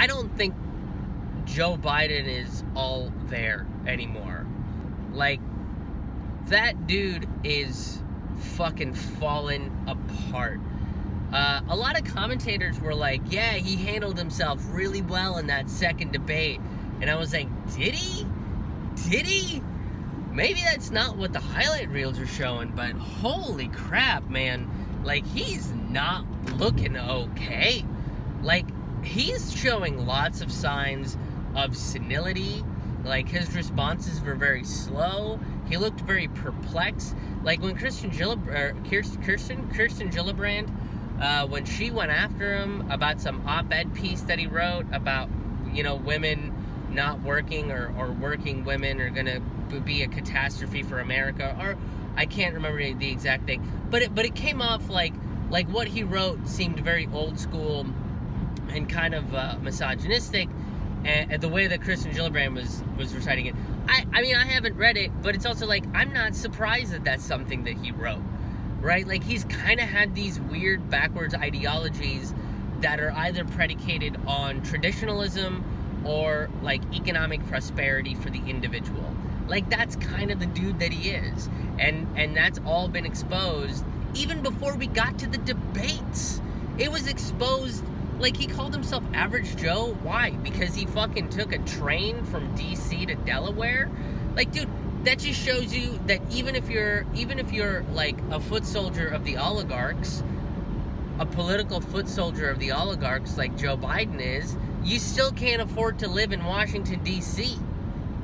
I don't think Joe Biden is all there anymore. Like, that dude is fucking falling apart. Uh, a lot of commentators were like, yeah, he handled himself really well in that second debate. And I was like, did he? Did he? Maybe that's not what the highlight reels are showing, but holy crap, man. Like, he's not looking okay. Like, he's showing lots of signs of senility. Like, his responses were very slow. He looked very perplexed. Like, when Kristen Gillibrand, Kirsten, Kirsten, Kirsten Gillibrand uh, when she went after him about some op-ed piece that he wrote about, you know, women not working or, or working women are going to be a catastrophe for America, or I can't remember the exact thing, but it, but it came off like like what he wrote seemed very old school and kind of uh, misogynistic, and, and, the way that Kristen Gillibrand was was reciting it. I I mean I haven't read it, but it's also like I'm not surprised that that's something that he wrote right? Like he's kind of had these weird backwards ideologies that are either predicated on traditionalism or like economic prosperity for the individual. Like that's kind of the dude that he is. And and that's all been exposed even before we got to the debates. It was exposed like he called himself average joe why because he fucking took a train from dc to delaware like dude that just shows you that even if you're even if you're like a foot soldier of the oligarchs a political foot soldier of the oligarchs like Joe Biden is you still can't afford to live in Washington D.C.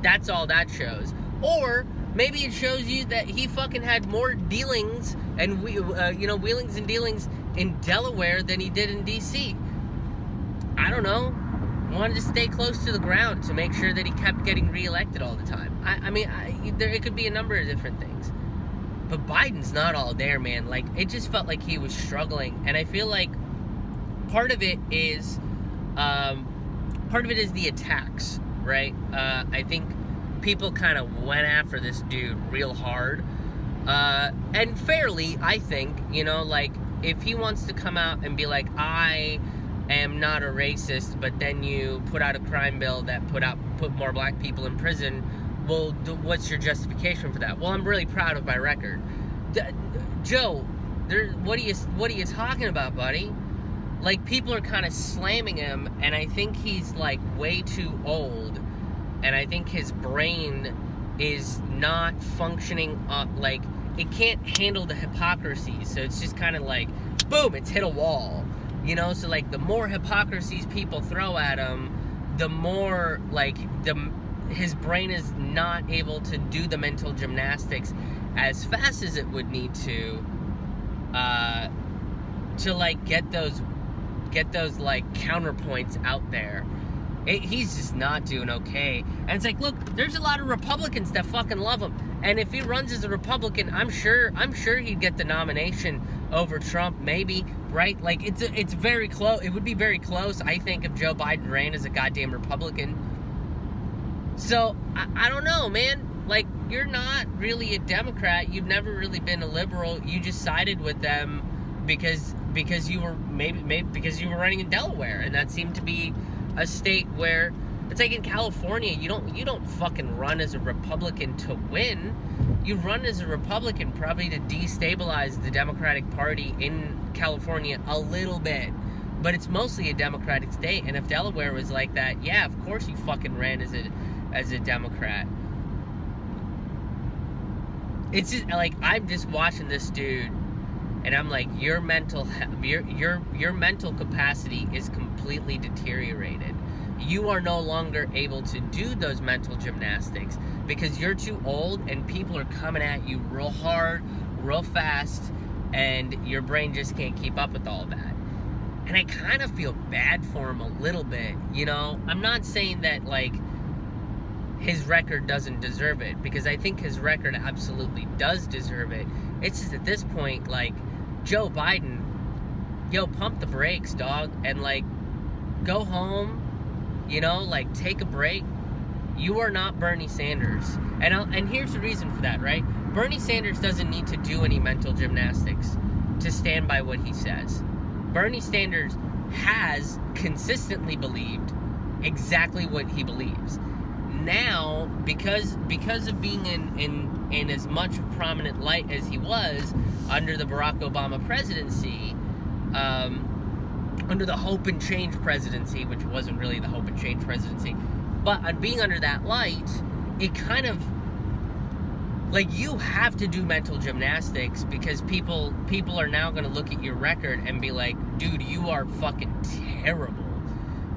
that's all that shows or maybe it shows you that he fucking had more dealings and we uh, you know wheelings and dealings in Delaware than he did in D.C. I don't know wanted to stay close to the ground to make sure that he kept getting reelected all the time. I, I mean, I, there it could be a number of different things, but Biden's not all there, man. Like it just felt like he was struggling, and I feel like part of it is, um, part of it is the attacks, right? Uh, I think people kind of went after this dude real hard, uh, and fairly, I think. You know, like if he wants to come out and be like, I am not a racist, but then you put out a crime bill that put out put more black people in prison. Well, what's your justification for that? Well, I'm really proud of my record. D- Joe, there, what are you what are you talking about, buddy? Like people are kind of slamming him, and I think he's like way too old, and I think his brain is not functioning up like it can't handle the hypocrisy. So it's just kind of like, boom, it's hit a wall you know, so like the more hypocrisies people throw at him, the more like the his brain is not able to do the mental gymnastics as fast as it would need to uh to like get those get those like counterpoints out there it, he's just not doing okay. And it's like, look, there's a lot of Republicans that fucking love him. And if he runs as a Republican, I'm sure, I'm sure he'd get the nomination over Trump, maybe, right? Like it's it's very close. It would be very close, I think, if Joe Biden ran as a goddamn Republican. So I, I don't know, man. Like you're not really a Democrat. You've never really been a liberal. You just sided with them because because you were maybe maybe because you were running in Delaware, and that seemed to be a state where it's like in California, you don't you don't fucking run as a Republican to win. You run as a Republican probably to destabilize the Democratic Party in California a little bit. But it's mostly a Democratic state, and if Delaware was like that, yeah, of course you fucking ran as a as a Democrat. It's just like I'm just watching this dude and I'm like, your mental your your your mental capacity is completely deteriorated. You are no longer able to do those mental gymnastics because you're too old and people are coming at you real hard, real fast, and your brain just can't keep up with all that. And I kind of feel bad for him a little bit, you know? I'm not saying that like his record doesn't deserve it because I think his record absolutely does deserve it. It's just at this point, like, Joe Biden, yo, pump the brakes, dog, and like go home, you know, like take a break. You are not Bernie Sanders. And I'll, and here's the reason for that, right? Bernie Sanders doesn't need to do any mental gymnastics to stand by what he says. Bernie Sanders has consistently believed exactly what he believes. Now, because because of being in in in as much prominent light as he was under the Barack Obama presidency, um, under the Hope and Change presidency, which wasn't really the Hope and Change presidency, but on being under that light, it kind of like you have to do mental gymnastics because people people are now going to look at your record and be like, dude, you are fucking terrible,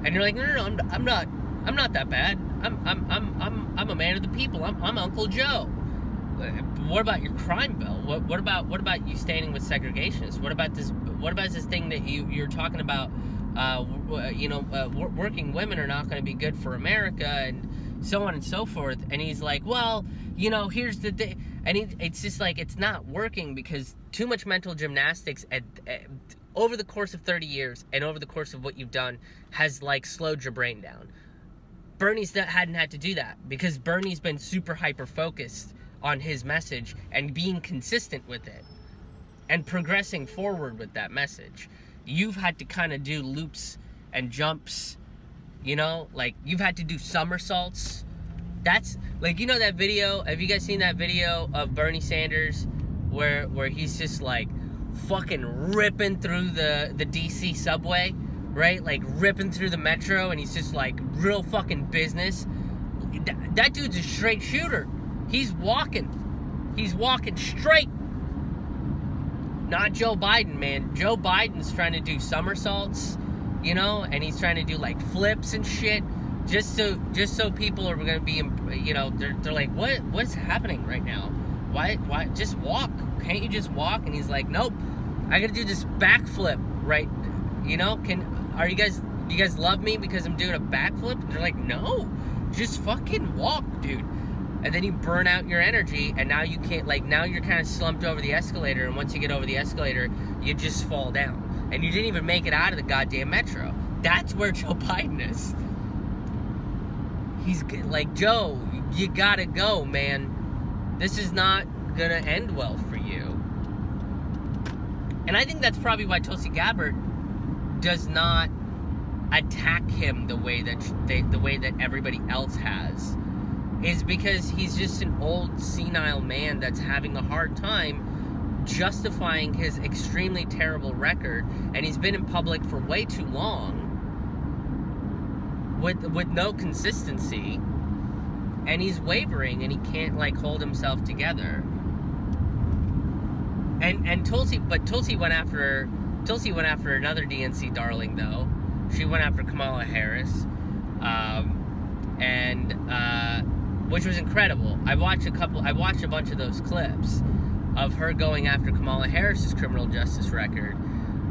and you're like, no, no, no, I'm, I'm not, I'm not that bad. I'm, I'm, I'm, I'm, I'm a man of the people. I'm, I'm Uncle Joe. What about your crime bill? What, what about, what about you standing with segregationists? What about this? What about this thing that you, you're talking about? Uh, you know, uh, working women are not going to be good for America, and so on and so forth. And he's like, well, you know, here's the day. And he, it's just like, it's not working because too much mental gymnastics at, at, over the course of 30 years and over the course of what you've done has like slowed your brain down. Bernie's that hadn't had to do that because Bernie's been super hyper focused on his message and being consistent with it and progressing forward with that message. You've had to kind of do loops and jumps you know, like you've had to do somersaults. That's like you know that video. Have you guys seen that video of Bernie Sanders where where he's just like fucking ripping through the the DC subway, right? Like ripping through the metro, and he's just like real fucking business. That, that dude's a straight shooter. He's walking. He's walking straight. Not Joe Biden, man. Joe Biden's trying to do somersaults you know, and he's trying to do like flips and shit just so just so people are to be you know they're, they're like what what's happening right now? Why why just walk. Can't you just walk? And he's like nope. I gotta do this backflip right you know? Can are you guys you guys love me because i'm doing a backflip? They're like no. Just fucking walk dude and then you burn out your energy and now you can't like now you're kind of slumped over the escalator and once you get over the escalator you just fall down and you didn't even make it out of the goddamn metro. That's where Joe Biden is. He's like, Joe, you gotta go, man. This is not gonna end well for you. And I think that's probably why Tulsi Gabbard does not attack him the way that they, the way that everybody else has is because he's just an old senile man that's having a hard time justifying his extremely terrible record, and he's been in public for way too long with with no consistency, and he's wavering, and he can't like hold himself together. And and Tulsi, but Tulsi went after Tulsi went after another DNC darling though. She went after Kamala Harris, um, and uh, which was incredible. I watched a couple. I watched a bunch of those clips of her going after Kamala Harris's criminal justice record.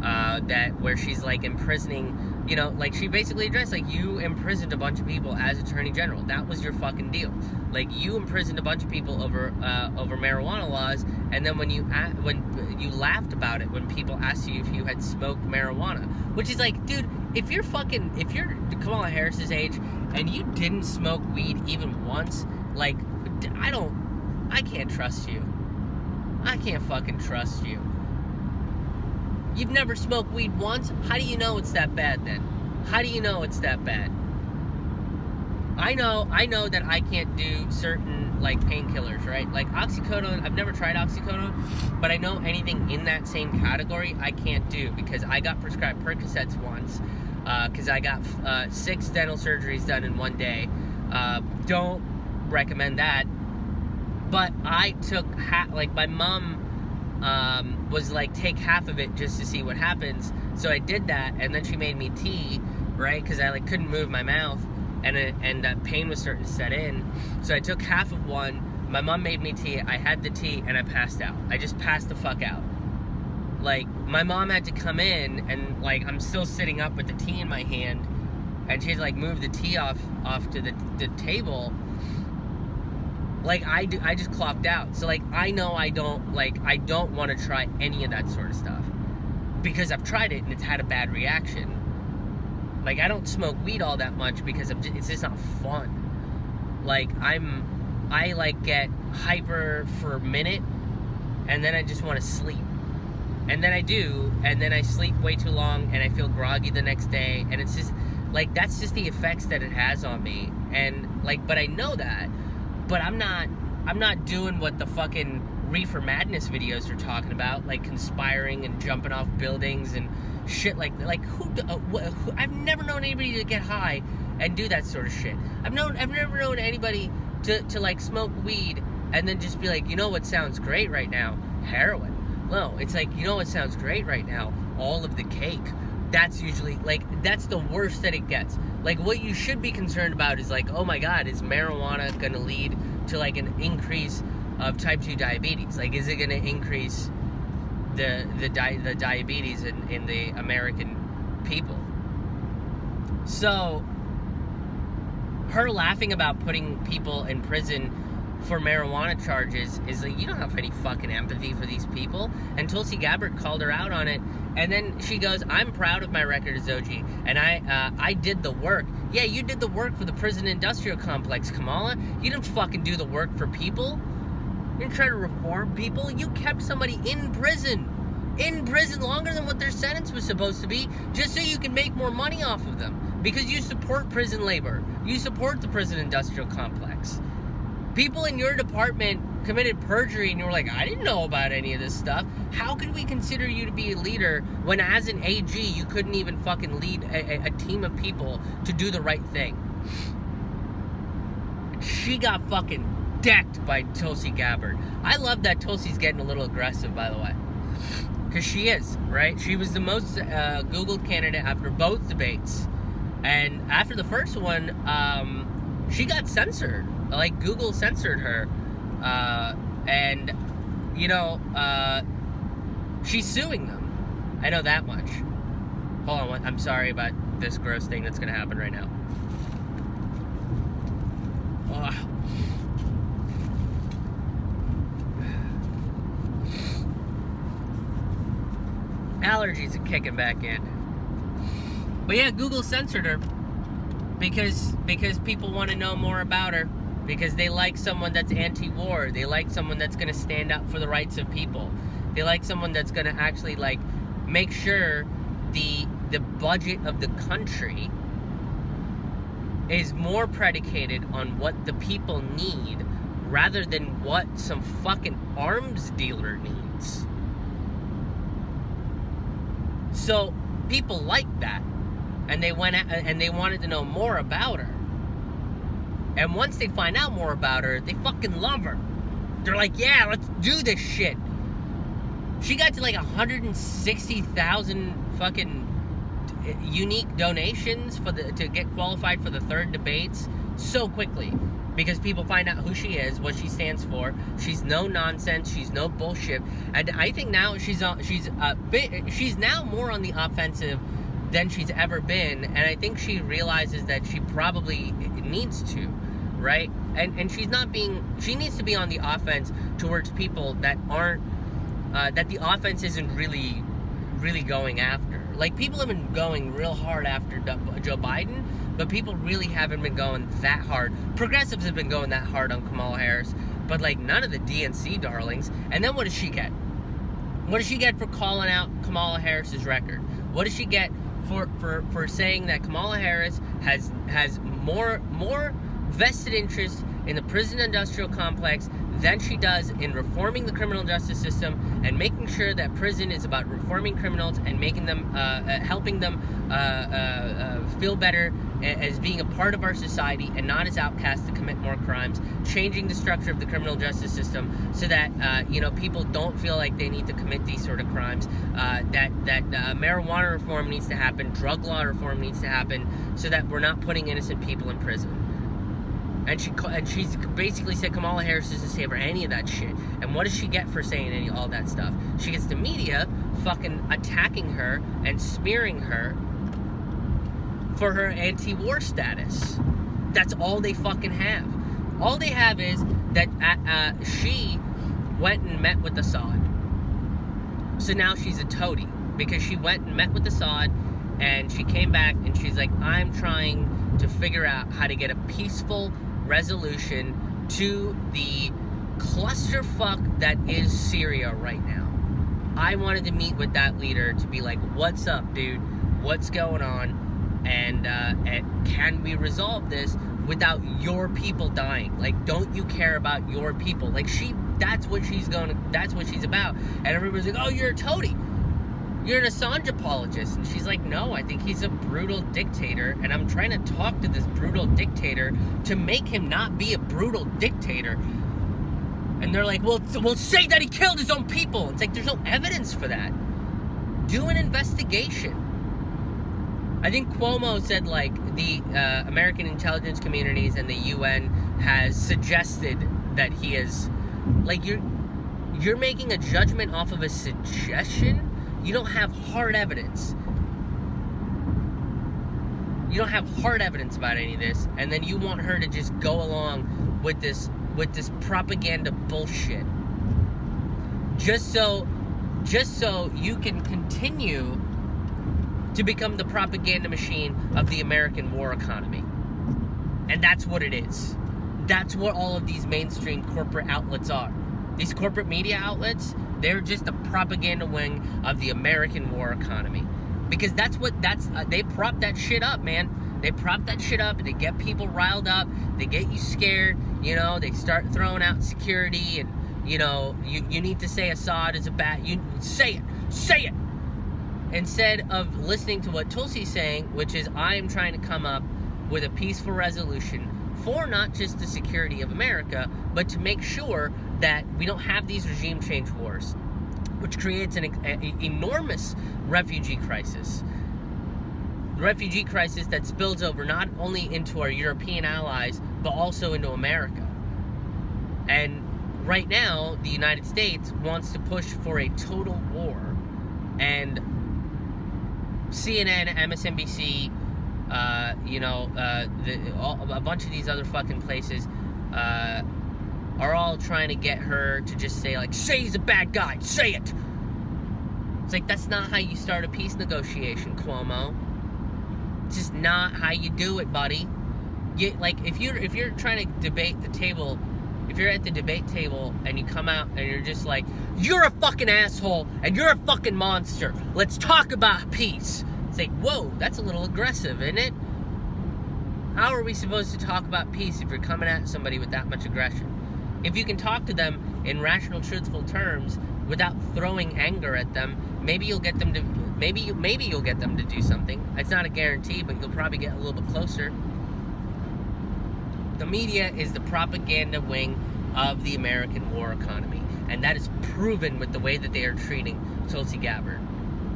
Uh, that where she's like imprisoning, you know, like she basically addressed like you imprisoned a bunch of people as attorney general. That was your fucking deal. Like you imprisoned a bunch of people over uh, over marijuana laws, and then when you when you laughed about it when people asked you if you had smoked marijuana, which is like, dude, if you're fucking if you're Kamala Harris's age and you didn't smoke weed even once, like I don't, I can't trust you. I can't fucking trust you. You've never smoked weed once? How do you know it's that bad then? How do you know it's that bad? I know, I know that I can't do certain like painkillers, right? Like oxycodone, I've never tried oxycodone, but I know anything in that same category I can't do because I got prescribed Percocets once because uh, I got uh, six dental surgeries done in one day. Uh, don't recommend that but I took half, like my mom um, was like, take half of it just to see what happens. So I did that, and then she made me tea, right? Because I like couldn't move my mouth, and it, and that pain was starting to set in. So I took half of one. My mom made me tea. I had the tea, and I passed out. I just passed the fuck out. Like my mom had to come in, and like I'm still sitting up with the tea in my hand, and she had to like move the tea off off to the, the table like I do, I just clocked out. So like I know I don't like I don't want to try any of that sort of stuff because I've tried it and it's had a bad reaction. Like I don't smoke weed all that much because just, it's just not fun. Like I'm I like get hyper for a minute and then I just want to sleep. And then I do and then I sleep way too long and I feel groggy the next day and it's just Like that's just the effects that it has on me. And like but I know that. But I'm not I'm not doing what the fucking reefer madness videos are talking about, like conspiring and jumping off buildings and shit like like who, uh, who I've never known anybody to get high and do that sort of shit. I've known I've never known anybody to to like smoke weed and then just be like, "You know what sounds great right now? Heroin." No, it's like, "You know what sounds great right now? All of the cake." That's usually like that's the worst that it gets. Like what you should be concerned about is like, "Oh my god, is marijuana going to lead to like an increase of type 2 diabetes? Like is it going to increase the the di- the diabetes in, in the American people?" So her laughing about putting people in prison for marijuana charges is like you don't have any fucking empathy for these people. And Tulsi Gabbard called her out on it, and then she goes, "I'm proud of my record as OG, and I uh, I did the work. Yeah, you did the work for the prison industrial complex, Kamala. You didn't fucking do the work for people. You didn't try to reform people. You kept somebody in prison." In prison longer than what their sentence was supposed to be, just so you can make more money off of them. Because you support prison labor. You support the prison industrial complex people in your department committed perjury and you were like, I didn't know about any of this stuff. How could we consider you to be a leader when, as an AG, you couldn't even fucking lead a, a team of people to do the right thing? She got fucking decked by Tulsi Gabbard. I love that Tulsi's getting a little aggressive, by the way. Because she is, right? She was the most uh, Googled candidate after both debates. And after the first one, um, she got censored like Google censored her, uh, and you know, uh, she's suing them. I know that much. Hold on, I'm sorry about this gross thing that's gonna happen right now. Ugh. Allergies are kicking back in. But yeah, Google censored her because because people want to know more about her because they like someone that's anti-war. They like someone that's going to stand up for the rights of people. They like someone that's going to actually like make sure the the budget of the country is more predicated on what the people need rather than what some fucking arms dealer needs. So people like that and they went and they wanted to know more about her. And once they find out more about her, they fucking love her. They're like, yeah, let's do this shit. She got to like 160,000 fucking uh, unique donations for the to get qualified for the third debates so quickly because people find out who she is, what she stands for. She's no nonsense. She's no bullshit. And I think now she's on. She's a bit. She's now more on the offensive than she's ever been, and I think she realizes that she probably needs to right? And and she's not being she needs to be on the offense towards people that aren't uh, that the offense isn't really really going after. Like people have been going real hard after Joe Biden, but people really haven't been going that hard. Progressives have been going that hard on Kamala Harris, but like none of the DNC darlings. And then what does she get? What does she get for calling out Kamala Harris's record? What does she get for for for saying that Kamala Harris has has more more vested interest in the prison industrial complex than she does in reforming the criminal justice system and making sure that prison is about reforming criminals and making them, uh, uh, helping them uh, uh, uh feel better as being a part of our society and not as outcasts to commit more crimes, changing the structure of the criminal justice system so that uh, you know people don't feel like they need to commit these sort of crimes. that that marijuana reform needs to happen, drug law reform needs to happen, so that we're not putting innocent people in prison. And she and she's basically said Kamala Harris doesn't stand for any of that shit. And what does she get for saying any all that stuff? She gets the media fucking attacking her and smearing her for her anti-war status. That's all they fucking have. All they have is that uh, uh, she went and met with Assad. So now she's a toady because she went and met with Assad and she came back and she's like, I'm trying to figure out how to get a peaceful resolution to the clusterfuck that is Syria right now. I wanted to meet with that leader to be like, what's up, dude? What's going on? And, uh, and can we resolve this without your people dying? Like, don't you care about your people? Like, she, that's what she's going to, that's what she's about. And everybody's like, oh, you're a toady. You're an Assad apologist. And she's like, no, I think he's a brutal dictator. And I'm trying to talk to this brutal dictator to make him not be a brutal dictator. And they're like, well, we'll say that he killed his own people. It's like, there's no evidence for that. Do an investigation I think Cuomo said like the uh, American intelligence communities and the UN has suggested that he is like you're you're making a judgment off of a suggestion. You don't have hard evidence. You don't have hard evidence about any of this, and then you want her to just go along with this with this propaganda bullshit. Just so just so you can continue to become the propaganda machine of the American war economy. And that's what it is. That's what all of these mainstream corporate outlets are. These corporate media outlets, they're just the propaganda wing of the American war economy. Because that's what that's uh, they prop that shit up, man. They prop that shit up. and They get people riled up. They get you scared. You know, they start throwing out security and you know, you, you need to say Assad is a bad you say it. Say it instead of listening to what Tulsi's saying, which is I am trying to come up with a peaceful resolution for not just the security of America, but to make sure that we don't have these regime change wars, which creates an enormous refugee crisis. Refugee crisis that spills over not only into our European allies, but also into America. And right now, the United States wants to push for a total war. And CNN, MSNBC, uh, you know, uh, the, all, a bunch of these other fucking places uh, are all trying to get her to just say, like, say he's a bad guy, say it. It's like, that's not how you start a peace negotiation, Cuomo. It's just not how you do it, buddy. You, like, if you're, if you're trying to debate the table if you're at the debate table and you come out and you're just like, you're a fucking asshole and you're a fucking monster. Let's talk about peace. It's like, whoa, that's a little aggressive, isn't it? How are we supposed to talk about peace if you're coming at somebody with that much aggression? If you can talk to them in rational, truthful terms without throwing anger at them, maybe you'll get them to maybe you maybe you'll get them to do something. It's not a guarantee, but you'll probably get a little bit closer. The media is the propaganda wing of the American war economy. And that is proven with the way that they are treating Tulsi Gabbard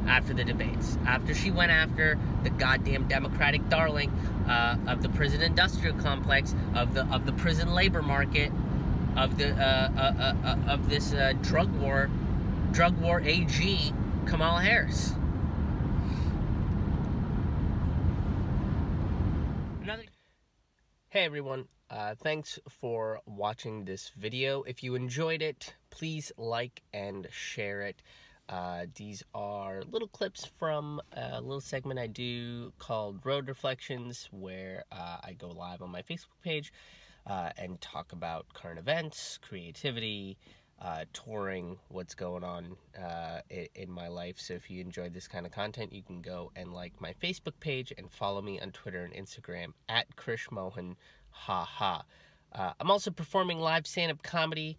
after the debates. After she went after the goddamn Democratic darling uh, of the prison industrial complex, of the of the prison labor market, of the uh, uh, uh, uh of this uh, drug war, drug war AG, Kamala Harris. Another. Hey everyone, uh, thanks for watching this video. If you enjoyed it, please like and share it. Uh, these are little clips from a little segment I do called Road Reflections, where uh, I go live on my Facebook page uh, and talk about current events, creativity, uh, touring, what's going on uh, in, in, my life. So if you enjoyed this kind of content, you can go and like my Facebook page and follow me on Twitter and Instagram at Krish Mohan ha ha. Uh, I'm also performing live stand up comedy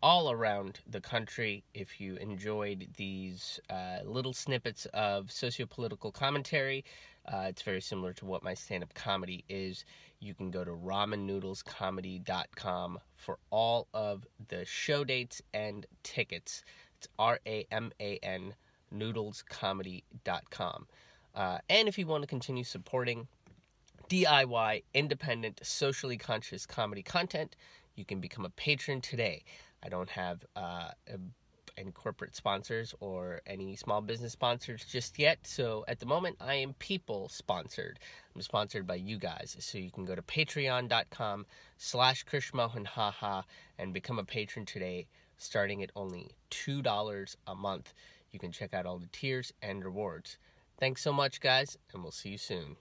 all around the country. If you enjoyed these uh, little snippets of socio political commentary, uh, it's very similar to what my stand up comedy is. You can go to ramannoodlescomedy.com for all of the show dates and tickets. It's R A M A N noodlescomedy.com. Uh, and if you want to continue supporting DIY, independent, socially conscious comedy content. You can become a patron today. I don't have uh, any corporate sponsors or any small business sponsors just yet. So at the moment, I am people sponsored. I'm sponsored by you guys. So you can go to patreon.com slash krishmohanhaha and become a patron today, starting at only $2 a month. You can check out all the tiers and rewards. Thanks so much, guys, and we'll see you soon.